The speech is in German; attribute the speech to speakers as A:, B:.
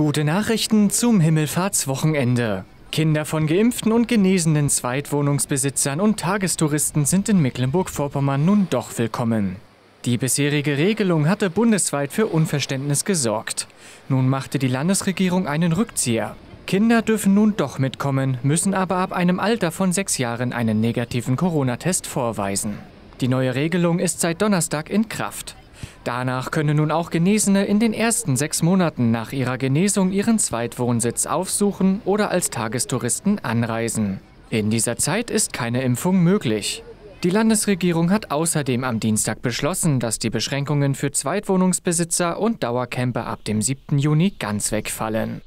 A: Gute Nachrichten zum Himmelfahrtswochenende. Kinder von geimpften und genesenen Zweitwohnungsbesitzern und Tagestouristen sind in Mecklenburg-Vorpommern nun doch willkommen. Die bisherige Regelung hatte bundesweit für Unverständnis gesorgt. Nun machte die Landesregierung einen Rückzieher. Kinder dürfen nun doch mitkommen, müssen aber ab einem Alter von sechs Jahren einen negativen Corona-Test vorweisen. Die neue Regelung ist seit Donnerstag in Kraft. Danach können nun auch Genesene in den ersten sechs Monaten nach ihrer Genesung ihren Zweitwohnsitz aufsuchen oder als Tagestouristen anreisen. In dieser Zeit ist keine Impfung möglich. Die Landesregierung hat außerdem am Dienstag beschlossen, dass die Beschränkungen für Zweitwohnungsbesitzer und Dauercamper ab dem 7. Juni ganz wegfallen.